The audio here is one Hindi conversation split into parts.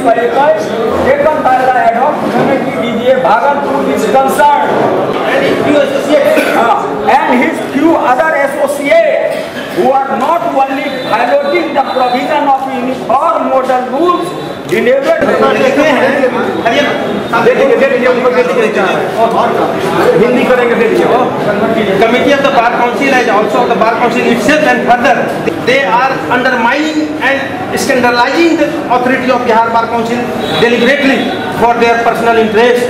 विश्व इक्कीस taken by the ad hoc committee DGA Bhagalpur is concern and his few other associates who are not only violating the provision of uniform model rules delivered Hindi करेंगे दे दीजिए committee of the bar council as also of the bar council itself and further they are undermining and scandalizing the authority of Bihar Bar Council deliberately for their personal interest.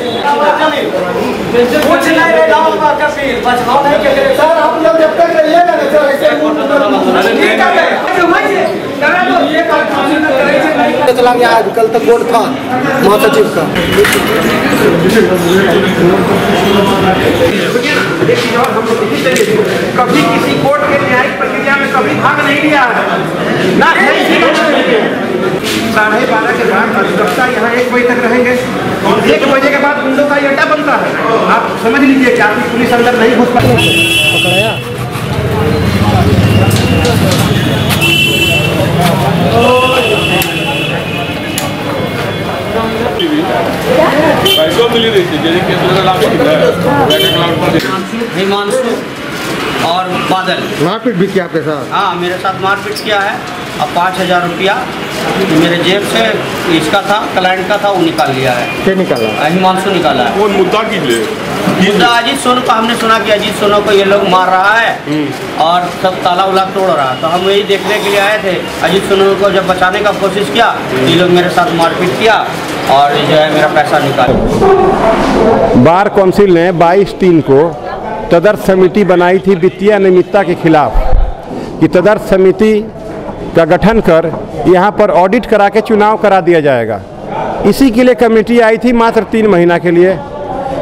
कुछ नहीं रहे गाँव का कफील बचाव नहीं के लिए सर आप लोग जब तक रहिएगा ना सर ऐसे ठीक है ये काम नहीं चला गया आज कल तक बोर्ड था महासचिव का। कभी किसी कोर्ट के न्यायिक प्रक्रिया में कभी भाग नहीं लिया। है ना से। साढ़े बारह के बाद अधिवक्ता यहाँ एक बजे तक रहेंगे। और एक बजे के बाद विंडो का अड्डा बनता है। आप समझ लीजिए कि आपकी पुलिस अंदर नहीं घुस पैसो मिली रही थी जैसे केस वगैरह लागू किया हिमांशु और बादल मारपीट भी किया आपके साथ? हाँ मेरे साथ मारपीट किया है। अब पाँच हज़ार रुपया मेरे जेब से इसका था क्लाइंट का था वो निकाल लिया है। क्या निकाला? हिमांशु निकाला है। कौन मुद्दा कीजिए? मुद्दा अजीत सोनू का हमने सुना कि अजीत सोनू को ये लोग मार रहा है। और सब ताला उला तोड़ रहा है। तो हम यही देखने के लिए आए थे। अजीत सोनू को जब बचाने का कोशिश किया ये लोग मेरे साथ मारपीट किया। और जो है मेरा पैसा निकाल। बार काउंसिल ने 22 तीन को तदर्थ समिति बनाई थी वित्तीय अनियमितता के खिलाफ, कि तदर्थ समिति का गठन कर यहाँ पर ऑडिट करा के चुनाव करा दिया जाएगा। इसी के लिए कमेटी आई थी मात्र तीन महीना के लिए,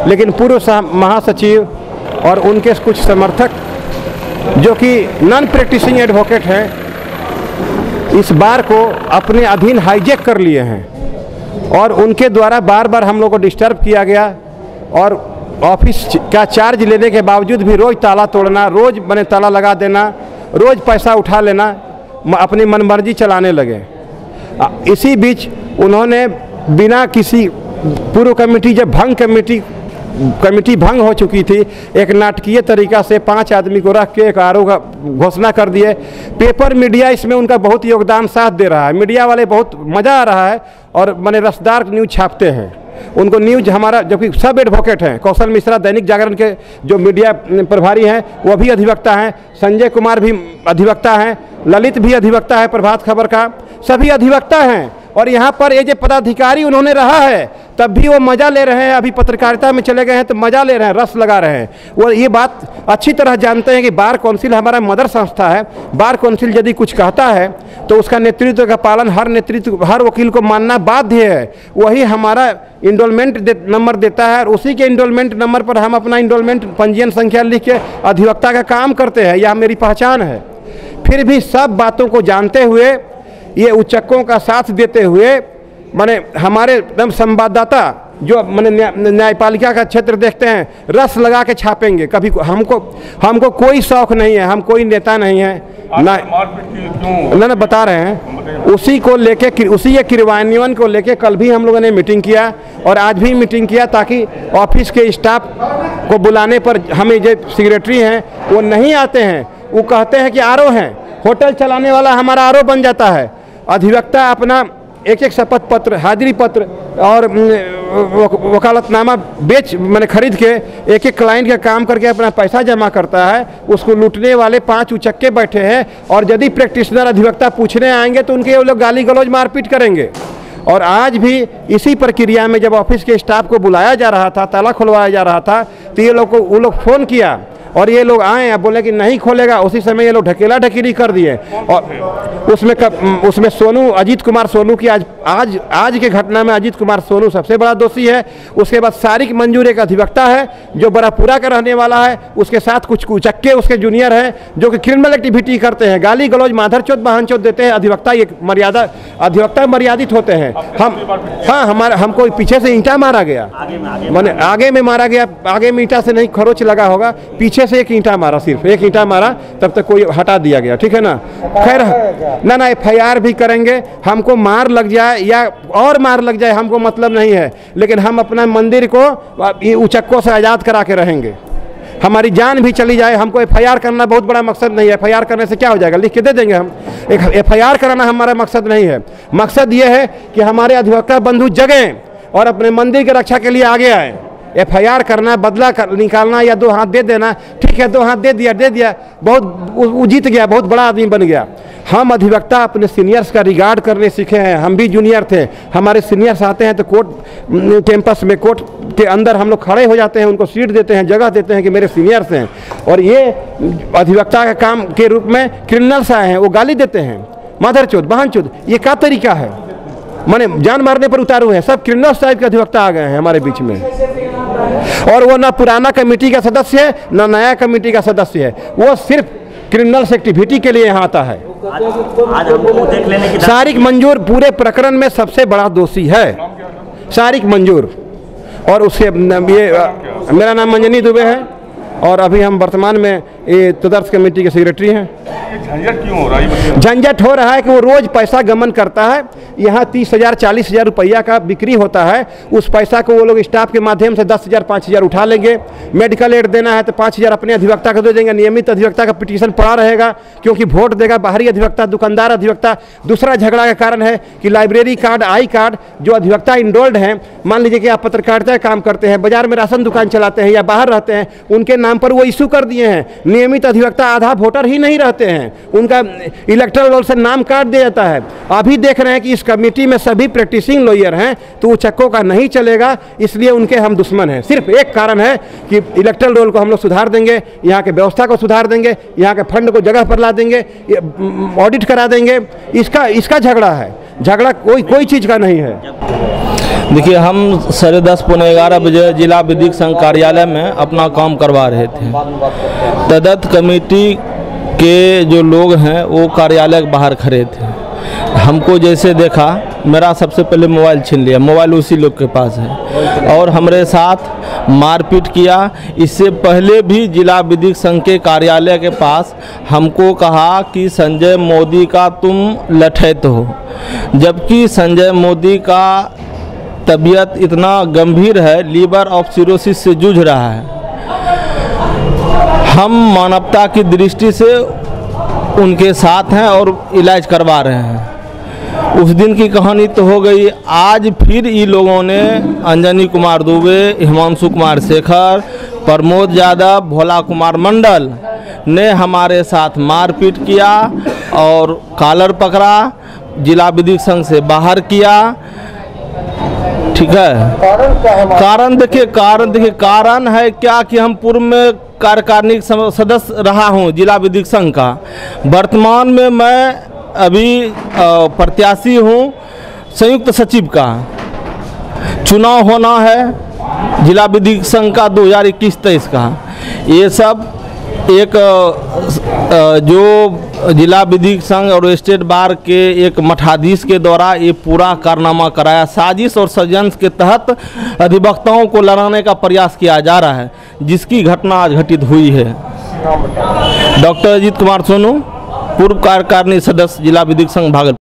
लेकिन पूर्व महासचिव और उनके कुछ समर्थक, जो कि नॉन प्रैक्टिसिंग एडवोकेट हैं, इस बार को अपने अधीन हाईजेक कर लिए हैं। और उनके द्वारा बार बार हम लोग को डिस्टर्ब किया गया और ऑफ़िस का चार्ज लेने के बावजूद भी रोज़ ताला तोड़ना, रोज़ मैंने ताला लगा देना, रोज़ पैसा उठा लेना अपनी मनमर्जी चलाने लगे। इसी बीच उन्होंने बिना किसी पूर्व कमेटी जब भंग कमेटी कमेटी भंग हो चुकी थी। एक नाटकीय तरीका से पाँच आदमी को रख के एक आरोप घोषणा कर दिए। पेपर मीडिया इसमें उनका बहुत योगदान, साथ दे रहा है। मीडिया वाले बहुत मज़ा आ रहा है और मैंने रसदार न्यूज़ छापते हैं। उनको न्यूज़ हमारा, जबकि सब एडवोकेट हैं, कौशल मिश्रा दैनिक जागरण के जो मीडिया प्रभारी हैं, वो भी अधिवक्ता हैं। संजय कुमार भी अधिवक्ता हैं। ललित भी अधिवक्ता है प्रभात खबर का। सभी अधिवक्ता हैं। और यहाँ पर ये जो पदाधिकारी उन्होंने रहा है तब भी वो मज़ा ले रहे हैं अभी पत्रकारिता में चले गए हैं तो मज़ा ले रहे हैं रस लगा रहे हैं। वो ये बात अच्छी तरह जानते हैं कि बार काउंसिल हमारा मदर संस्था है बार काउंसिल यदि कुछ कहता है तो उसका नेतृत्व का पालन हर नेतृत्व हर वकील को मानना बाध्य है। वही हमारा इंडोलमेंट दे, नंबर देता है और उसी के इंडोलमेंट नंबर पर हम अपना इंडोलमेंट पंजीयन संख्या लिख के अधिवक्ता का काम करते हैं यह मेरी पहचान है। फिर भी सब बातों को जानते हुए ये उच्चकों का साथ देते हुए माने हमारे एकदम संवाददाता जो मैंने न्याय- न्यायपालिका का क्षेत्र देखते हैं रस लगा के छापेंगे। कभी को- हमको हमको कोई शौक नहीं है हम कोई नेता नहीं है ना ना बता रहे हैं। उसी को लेके उसी ये क्रियान्वयन को लेके कल भी हम लोगों ने मीटिंग किया और आज भी मीटिंग किया ताकि ऑफ़िस के स्टाफ को बुलाने पर हमें जो सेक्रेटरी हैं वो नहीं आते हैं। वो कहते हैं कि आर हैं। होटल चलाने वाला हमारा आर बन जाता है। अधिवक्ता अपना एक एक शपथ पत्र, हाजिरी पत्र और वकालतनामा बेच मैंने खरीद के एक एक क्लाइंट का काम करके अपना पैसा जमा करता है, उसको लूटने वाले पाँच उचक्के बैठे हैं और यदि प्रैक्टिशनर अधिवक्ता पूछने आएँगे तो उनके वो लोग गाली गलौज मारपीट करेंगे। और आज भी इसी प्रक्रिया में जब ऑफ़िस के स्टाफ को बुलाया जा रहा था, ताला खुलवाया जा रहा था तो ये लोग को, वो लोग फ़ोन किया और ये लोग आए अब बोले कि नहीं खोलेगा उसी समय ये लोग ढकेला ढकेली कर दिए। और उसमें कब उसमें सोनू अजीत कुमार सोनू की आज आज आज के घटना में अजीत कुमार सोनू सबसे बड़ा दोषी है। उसके बाद सारिक मंजूर एक अधिवक्ता है जो बड़ापुरा का रहने वाला है। उसके साथ कुछ कुचक्के उसके जूनियर हैं जो कि क्रिमिनल एक्टिविटी करते हैं। गाली गलौज माधर चौथ बहन चौथ देते हैं। अधिवक्ता ये मर्यादा अधिवक्ता मर्यादित होते हैं। हम हाँ हमारा हमको पीछे से ईंटा मारा गया। मैंने आगे में मारा गया आगे में ईंटा से नहीं खरोच लगा होगा। पीछे से एक ईंटा मारा सिर्फ़, एक ईंटा मारा, तब तक कोई हटा दिया गया, ठीक है ना? खैर, ना ना एफ़ भी करेंगे, हमको मार लग जाए या और मार लग जाए, हमको मतलब नहीं है, लेकिन हम अपना मंदिर को उचक्कों से आज़ाद करा के रहेंगे। हमारी जान भी चली जाए, हमको एफआईआर करना बहुत बड़ा मकसद नहीं है, एफआईआर करने से क्या हो जाएगा? लिख के दे देंगे हम। एक एफ़ कराना हमारा मकसद नहीं है। मकसद ये है कि हमारे अधिवक्ता बंधु जगें और अपने मंदिर की रक्षा के लिए आगे आए। एफआईआर करना बदला कर, निकालना या दो हाथ दे देना ठीक है दो हाथ दे दिया दे दिया बहुत जीत गया बहुत बड़ा आदमी बन गया। हम अधिवक्ता अपने सीनियर्स का रिगार्ड करने सीखे हैं हम भी जूनियर थे हमारे सीनियर्स आते हैं तो कोर्ट कैंपस में कोर्ट के अंदर हम लोग खड़े हो जाते हैं उनको सीट देते हैं जगह देते हैं कि मेरे सीनियर्स हैं। और ये अधिवक्ता का काम के रूप में क्रिमिनल्स आए हैं वो गाली देते हैं। माधर चौथ बहन चौथ ये क्या तरीका है? माने जान मारने पर उतारू है सब क्रिमिनल्स टाइप के अधिवक्ता आ गए हैं हमारे बीच में। और वो ना पुराना कमेटी का सदस्य है ना नया कमेटी का सदस्य है। वो सिर्फ़ क्रिमिनल्स एक्टिविटी के लिए यहाँ आता है। आज हमको देख लेने की सारिक मंजूर पूरे प्रकरण में सबसे बड़ा दोषी है। शारिक मंजूर। और उसके ये मेरा नाम मंजनी दुबे है। और अभी हम वर्तमान में ये तदर्थ कमेटी के सेक्रेटरी हैं। झंझट क्यों हो रहा है झंझट हो रहा है कि वो रोज पैसा गमन करता है, यहाँ तीस हज़ार, चालीस हज़ार रुपया का बिक्री होता है, उस पैसा को वो लोग स्टाफ के माध्यम से दस हज़ार, पाँच हज़ार उठा लेंगे, मेडिकल एड देना है तो पाँच हज़ार अपने अधिवक्ता को दे देंगे, नियमित अधिवक्ता का पिटीशन पड़ा रहेगा, क्योंकि वोट देगा बाहरी अधिवक्ता, दुकानदार अधिवक्ता। दूसरा झगड़ा का कारण है कि लाइब्रेरी कार्ड, आई कार्ड, जो अधिवक्ता इंडोल्ड हैं, मान लीजिए कि आप पत्रकारिता काम करते हैं, बाज़ार में राशन दुकान चलाते हैं या बाहर रहते हैं, उनके नाम पर वो इशू कर दिए हैं। नियमित अधिवक्ता आधा वोटर ही नहीं रहते हैं। उनका इलेक्ट्रल रोल से नाम काट दिया जाता है। अभी देख रहे हैं कि इस कमेटी में सभी प्रैक्टिसिंग लॉयर हैं तो वो चक्कों का नहीं चलेगा, इसलिए उनके हम दुश्मन हैं। सिर्फ़ एक कारण है कि इलेक्ट्रल रोल को हम लोग सुधार देंगे, यहाँ के व्यवस्था को सुधार देंगे, यहाँ के फंड को जगह पर ला देंगे ऑडिट करा देंगे। इसका इसका झगड़ा है। झगड़ा कोई कोई चीज़ का नहीं है। देखिए, हम साढ़े दस, पौने ग्यारह बजे जिला विधिक संघ कार्यालय में अपना काम करवा रहे थे। तदत कमेटी के जो लोग हैं, वो कार्यालय के बाहर खड़े थे। हमको जैसे देखा, मेरा सबसे पहले मोबाइल छीन लिया। मोबाइल उसी लोग के पास है। और हमारे साथ मारपीट किया। इससे पहले भी जिला विधिक संघ के कार्यालय के पास हमको कहा कि, संजय मोदी का तुम लठैत हो। जबकि संजय मोदी का तबीयत इतना गंभीर है, लीवर ऑफ़ सिरोसिस से जूझ रहा है। हम मानवता की दृष्टि से उनके साथ हैं और इलाज करवा रहे हैं। उस दिन की कहानी तो हो गई। आज फिर ये लोगों ने अंजनी कुमार दुबे हिमांशु कुमार शेखर प्रमोद यादव भोला कुमार मंडल ने हमारे साथ मारपीट किया और कालर पकड़ा जिला विधिक संघ से बाहर किया। ठीक है? कारण देखिए कारण देखिए कारण है क्या कि हम पूर्व में कार्यकारिणी सदस्य रहा हूँ, जिला विधिक संघ का। वर्तमान में मैं अभी प्रत्याशी हूँ, संयुक्त सचिव का। चुनाव होना है, जिला विधिक संघ का 2021-23 का। ये सब एक जो जिला विधिक संघ और स्टेट बार के एक मठाधीश के द्वारा ये पूरा कारनामा कराया। साजिश और षडयंत्र के तहत अधिवक्ताओं को लड़ाने का प्रयास किया जा रहा है, जिसकी घटना आज घटित हुई है। डॉक्टर अजीत कुमार सोनू, पूर्व कार्यकारिणी सदस्य, जिला विधिक संघ, भागलपुर।